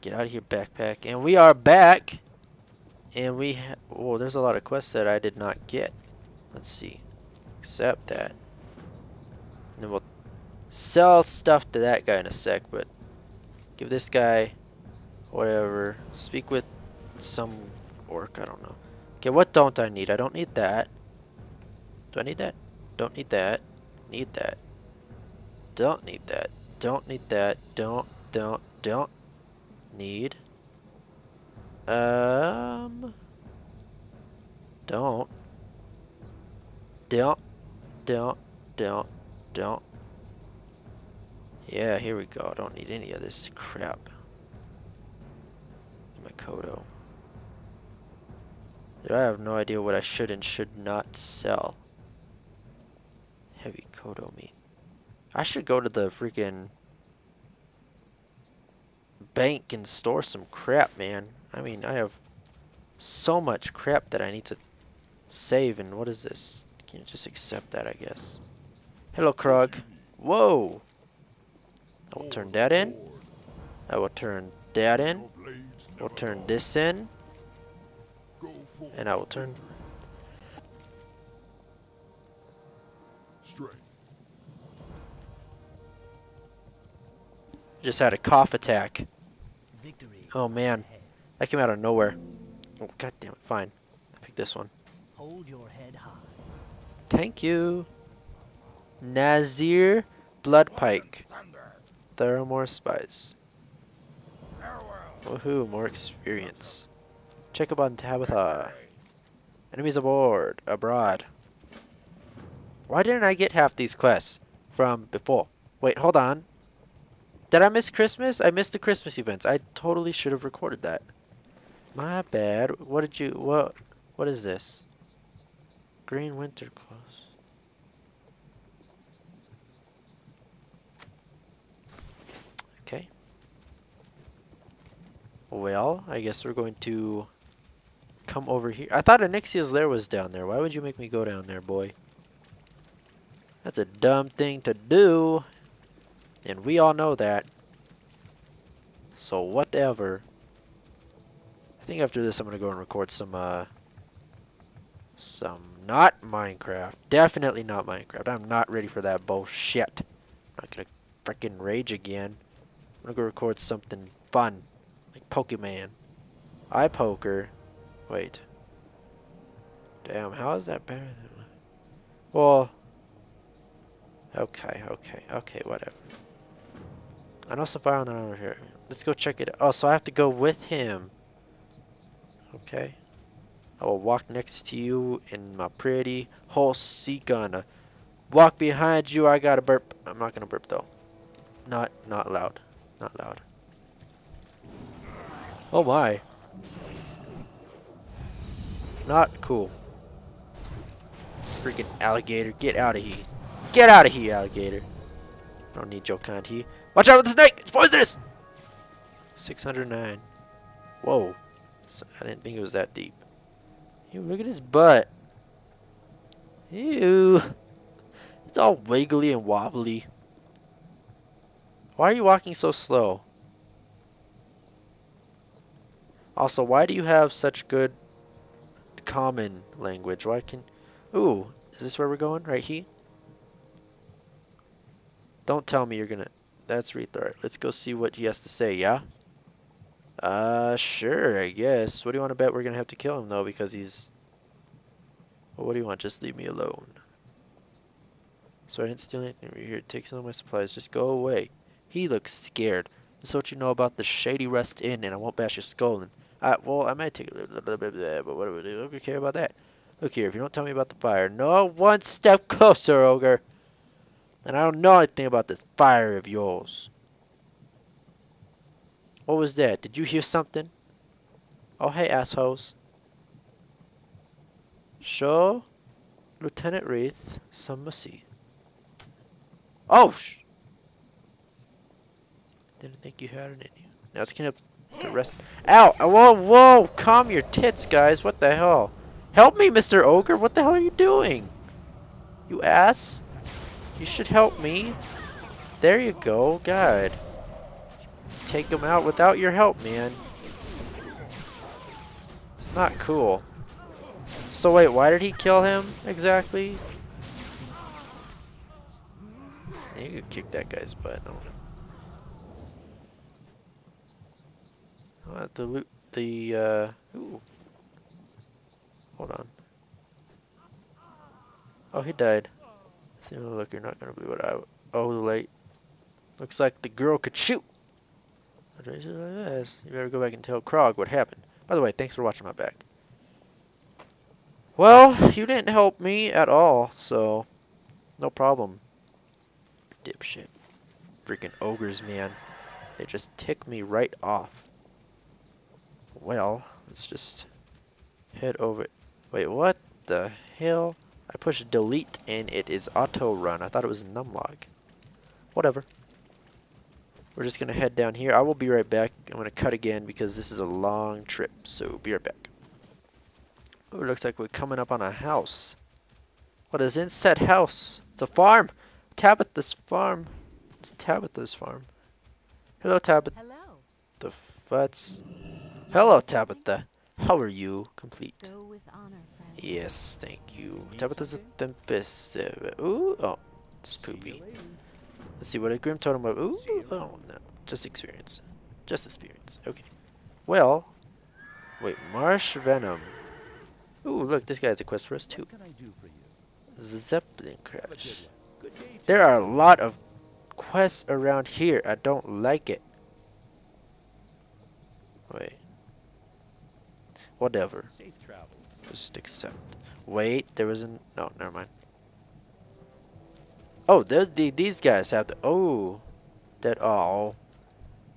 Get out of here, backpack. And we are back. And we oh, there's a lot of quests that I did not get. Let's see. Accept that. And then we'll sell stuff to that guy in a sec, but give this guy whatever. Speak with some orc, I don't know. Okay, what don't I need? I don't need that. Do I need that? Don't need that. Need that. Don't need that. Don't need that. Don't, don't, don't need. Um. Don't. Don't. Don't. Don't. Don't. Yeah, here we go. I don't need any of this crap. Makoto. I have no idea what I should and should not sell. Heavy Kodo meat. I should go to the freaking bank and store some crap, man. I mean, I have so much crap that I need to save. And what is this? Can you just accept that, I guess? Hello, Krug. Whoa! I will turn that in. I will turn that in. We'll turn this in. And I will turn... Just had a cough attack. Oh man. That came out of nowhere. Oh god damn it, fine. I pick this one. Hold your head high. Thank you. Nazeer Bloodpike. Theramore Spice. Woohoo, more experience. Check up on Tabetha. Enemies aboard, abroad. Why didn't I get half these quests from before? Wait, hold on. Did I miss Christmas? I missed the Christmas events. I totally should have recorded that. My bad. What did you, what, what is this? Green winter clothes. Okay. Well, I guess we're going to come over here. I thought Onyxia's lair was down there. Why would you make me go down there, boy? That's a dumb thing to do. And we all know that. So whatever. I think after this I'm going to go and record some, uh... Some not Minecraft. Definitely not Minecraft. I'm not ready for that bullshit. I'm not going to freaking rage again. I'm going to go record something fun. Like Pokemon. I poker. Wait. Damn, how is that better than... Well... Okay, okay, okay, whatever. I know some fire on the over here. Let's go check it out. Oh, so I have to go with him. Okay. I will walk next to you in my pretty horsey gun. Walk behind you. I got a burp. I'm not gonna burp though. Not not loud. Not loud. Oh my. Not cool. Freaking alligator. Get out of here. Get out of here, alligator. I don't need kind here. Watch out with the snake! It's poisonous! 609. Whoa. I didn't think it was that deep. Ew, look at his butt. Ew. It's all wiggly and wobbly. Why are you walking so slow? Also, why do you have such good common language? Why can... Ooh, is this where we're going? Right here? Don't tell me you're gonna... That's Rethar. Let's go see what he has to say, yeah? Uh, sure, I guess. What do you want to bet we're gonna have to kill him, though, because he's... Well, what do you want? Just leave me alone. So I didn't steal anything over here. Take some of my supplies. Just go away. He looks scared. That's what you know about the Shady Rest Inn, and I won't bash your skull. And I, well, I might take a little, bit of that, but what do we do? What do we care about that? Look here, if you don't tell me about the fire, no one step closer, ogre. And I don't know anything about this fire of yours. What was that? Did you hear something? Oh, hey, assholes. Show Lieutenant Wraith some mercy. Oh, sh Didn't think you had it in you. Now let's clean up the rest. Ow! Whoa, whoa! Calm your tits, guys. What the hell? Help me, Mr. Ogre. What the hell are you doing? You ass. You should help me. There you go. God. take him out without your help, man. It's not cool. So wait, why did he kill him exactly? You could kick that guy's butt. No. Uh, the loot, the uh, ooh. Hold on. Oh, he died. Look, you're not gonna believe what I. Oh, the late. Looks like the girl could shoot. You better go back and tell Krog what happened. By the way, thanks for watching my back. Well, you didn't help me at all, so no problem. Dipshit. Freaking ogres, man. They just tick me right off. Well, let's just head over. Wait, what the hell? I pushed delete and it is auto run. I thought it was numlock. Whatever. We're just going to head down here. I will be right back. I'm going to cut again because this is a long trip. So be right back. Oh, looks like we're coming up on a house. What is in said house? It's a farm. Tabetha's farm. It's Tabetha's farm. Hello, Tabetha. Hello. The futs. Hello, Tabetha. How are you? Complete. Go with honor. Yes, thank you. Tabetha's a tempest. uh, Ooh, oh, it's poopy. Let's see what a grim totem of. Ooh, oh no, just experience, just experience. Okay. Well, wait, marsh venom. Ooh, look, this guy has a quest for us too. What can I do for you? The Zeppelin crash. one. Good day to There are a lot of quests around here. I don't like it. Wait. Whatever. Safe travels. Just accept. Wait, there was an no, never mind. Oh, those the, these guys have the oh, that oh.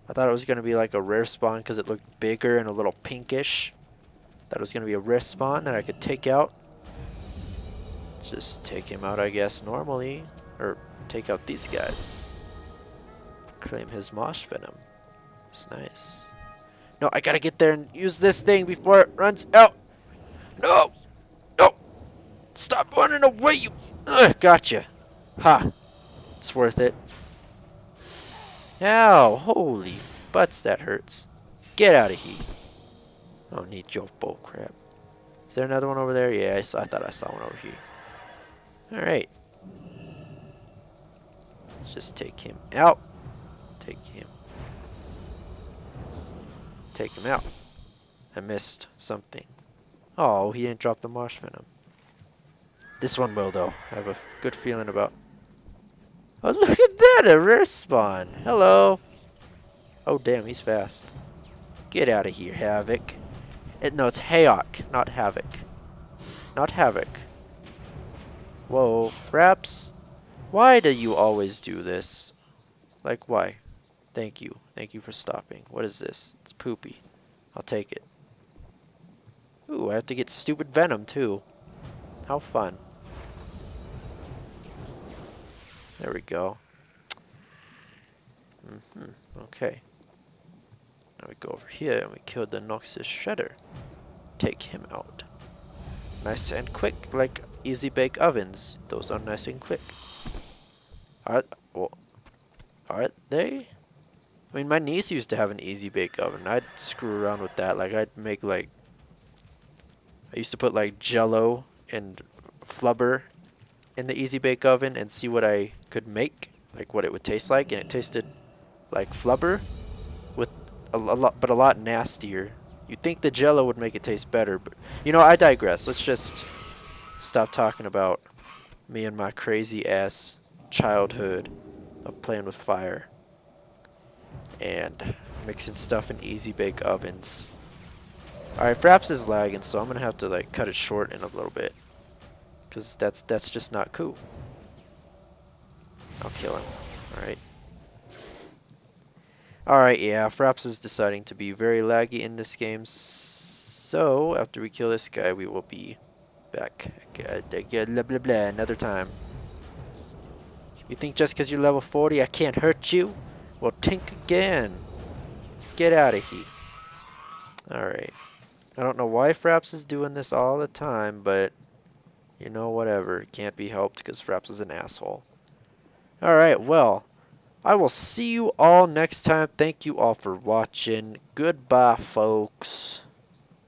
I thought it was gonna be like a rare spawn because it looked bigger and a little pinkish. It was gonna be a rare spawn that I could take out. Just take him out, I guess, normally, or take out these guys. Claim his mosh venom. It's nice. No, I gotta get there and use this thing before it runs out. No! No! Stop running away, you... Ugh, gotcha. Ha. It's worth it. Ow, holy butts, that hurts. Get out of here. I don't need your bull crap. Is there another one over there? Yeah, I, saw, I thought I saw one over here. Alright. Let's just take him out. Take him. Take him out. I missed something. Oh, he didn't drop the marsh venom. This one will, though. I have a good feeling about... Oh, look at that! A rare spawn! Hello! Oh, damn, he's fast. Get out of here, Havoc. It, no, it's Hayoc, not Havoc. Not Havoc. Whoa, Fraps. Why do you always do this? Like, why? Thank you. Thank you for stopping. What is this? It's poopy. I'll take it. Ooh, I have to get stupid venom, too. How fun. There we go. Mm hmm Okay. Now we go over here and we kill the Noxus Shredder. Take him out. Nice and quick, like easy bake ovens. Those are nice and quick. Are well, are they? I mean, my niece used to have an easy bake oven. I'd screw around with that. Like I'd make like I used to put like Jello and flubber in the easy bake oven and see what I could make, like what it would taste like, and it tasted like flubber with a, a lot, but a lot nastier. You'd think the Jello would make it taste better, but you know, I digress. Let's just stop talking about me and my crazy ass childhood of playing with fire and mixing stuff in easy bake ovens. Alright, Fraps is lagging, so I'm gonna have to like cut it short in a little bit. Cause that's that's just not cool. I'll kill him. Alright. Alright, yeah, Fraps is deciding to be very laggy in this game. So, after we kill this guy, we will be back. Blah blah blah, another time. You think just because you're level 40 I can't hurt you? Well, think again. Get out of here. Alright. I don't know why Fraps is doing this all the time, but you know, whatever. It can't be helped because Fraps is an asshole. Alright, well. I will see you all next time. Thank you all for watching. Goodbye, folks.